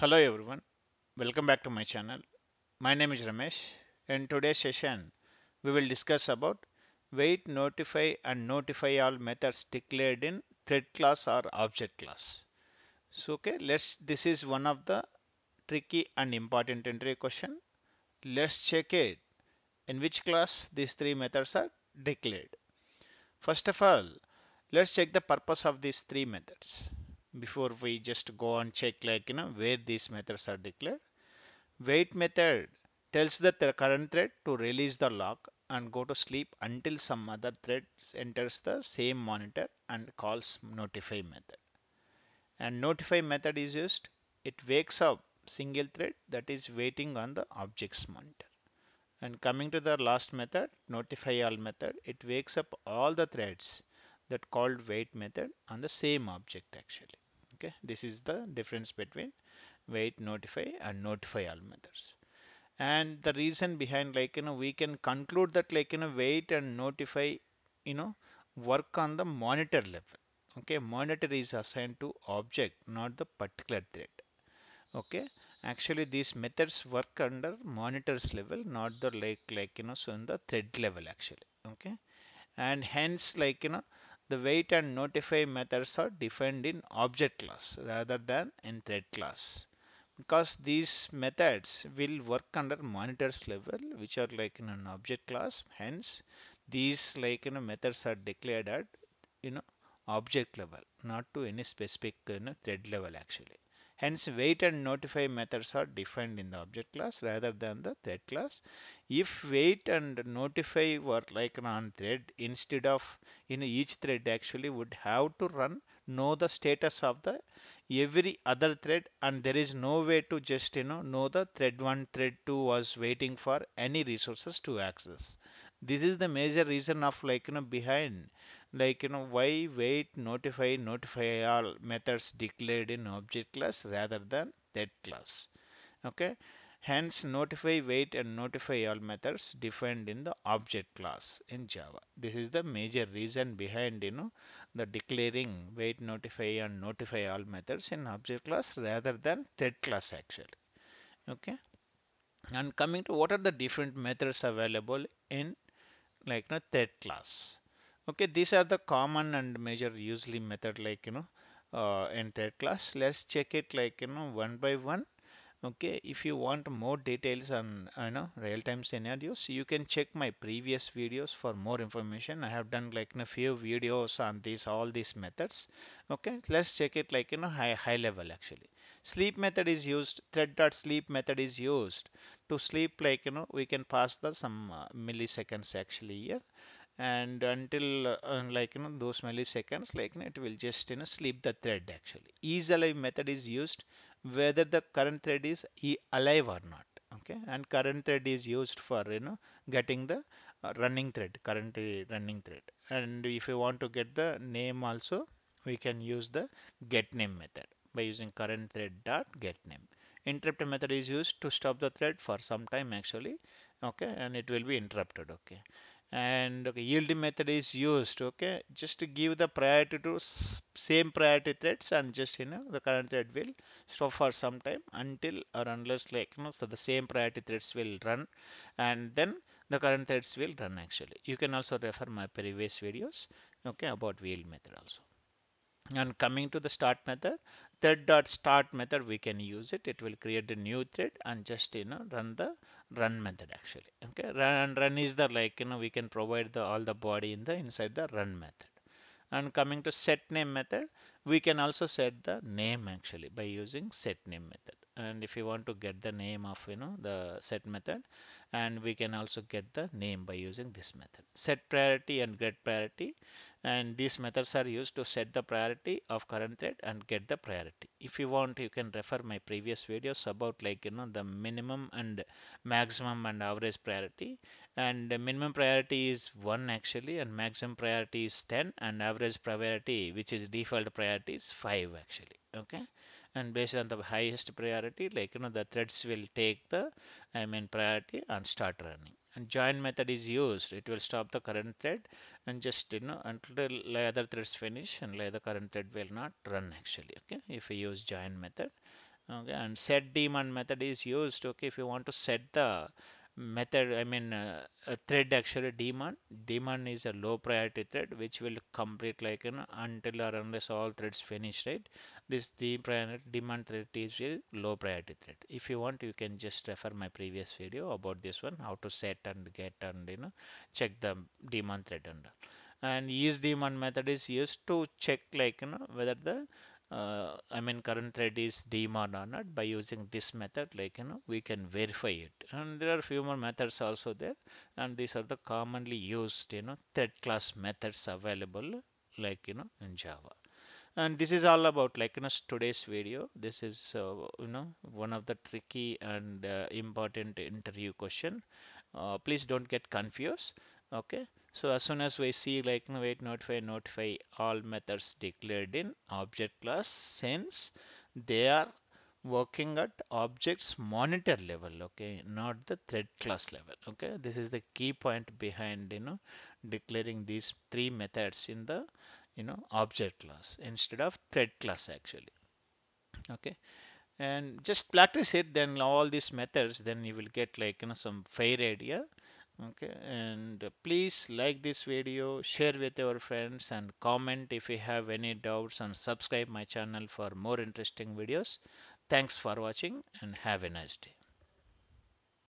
Hello everyone, welcome back to my channel. My name is Ramesh. In today's session, we will discuss about wait, notify and notify all methods declared in thread class or object class. So okay, let's this is one of the tricky and important entry question. Let's check it in which class these three methods are declared. First of all, let's check the purpose of these three methods before we just go and check like you know where these methods are declared. Wait method tells the current thread to release the lock and go to sleep until some other thread enters the same monitor and calls notify method. And notify method is used, it wakes up single thread that is waiting on the object's monitor. And coming to the last method, notify all method, it wakes up all the threads that called wait method on the same object actually. Okay? This is the difference between wait notify and notify all methods. And the reason behind like you know we can conclude that like you know wait and notify you know work on the monitor level. Okay? Monitor is assigned to object not the particular thread okay? Actually these methods work under monitors level not the like like you know so in the thread level actually. Okay? And hence like you know the wait and notify methods are defined in object class rather than in thread class. Because these methods will work under monitors level which are like in an object class hence these like you know methods are declared at you know object level not to any specific you know, thread level actually Hence, wait and notify methods are defined in the object class rather than the thread class. If wait and notify were like on thread, instead of in each thread actually would have to run, know the status of the every other thread and there is no way to just you know know the thread 1 thread 2 was waiting for any resources to access this is the major reason of like you know behind like you know why wait notify notify all methods declared in object class rather than that class? Okay? Hence notify wait and notify all methods defined in the object class in java. This is the major reason behind you know the declaring wait notify and notify all methods in object class rather than thread class actually. Okay? And coming to what are the different methods available in like you know, thread class okay these are the common and major usually method like you know uh, in thread class. Let's check it like you know one by one. Okay if you want more details on you know real-time scenarios you can check my previous videos for more information. I have done like a few videos on these all these methods. Okay let's check it like you know high high level actually. Sleep method is used thread dot sleep method is used to sleep like you know we can pass the some uh, milliseconds actually here and until uh, like you know those milliseconds like you know, it will just you know sleep the thread actually. Is alive method is used whether the current thread is alive or not okay? And current thread is used for you know getting the uh, running thread currently running thread. And if you want to get the name also we can use the get name method by using current thread dot get name. Interrupt method is used to stop the thread for some time actually okay? And it will be interrupted okay and okay, yield method is used okay? Just to give the priority to same priority threads and just you know the current thread will stop for some time until or unless like you know so the same priority threads will run and then the current threads will run actually. You can also refer my previous videos okay about yield method also. And coming to the start method thread dot start method we can use it. It will create a new thread and just you know run the run method actually. Okay? Run run is the like you know we can provide the all the body in the inside the run method. And coming to set name method we can also set the name actually by using set name method. And if you want to get the name of you know the set method and we can also get the name by using this method. Set priority and get priority. And these methods are used to set the priority of current thread and get the priority. If you want you can refer my previous videos about like you know the minimum and maximum and average priority. And minimum priority is 1 actually and maximum priority is 10 and average priority which is default priority is 5 actually okay? And based on the highest priority like you know the threads will take the I mean priority and start running. And join method is used. It will stop the current thread and just you know until the other threads finish and the current thread will not run actually okay? If we use join method okay? And set daemon method is used okay? If you want to set the method i mean uh, a thread actually daemon. Daemon is a low priority thread which will complete like you know until or unless all threads finish right? This the daemon thread is a low priority thread. If you want you can just refer my previous video about this one how to set and get and you know check the daemon thread and and is daemon method is used to check like you know whether the uh, I mean current thread is daemon or not. By using this method like you know we can verify it. And there are few more methods also there. And these are the commonly used you know thread class methods available like you know in Java. And this is all about like you know today's video. This is uh, you know one of the tricky and uh, important interview question. Uh, please don't get confused okay. So as soon as we see like you know, wait notify notify all methods declared in object class since they are working at objects monitor level okay not the thread class level okay. This is the key point behind you know declaring these three methods in the you know object class instead of thread class actually okay. And just practice it then all these methods then you will get like you know some fair idea okay and please like this video share with your friends and comment if you have any doubts and subscribe my channel for more interesting videos. Thanks for watching and have a nice day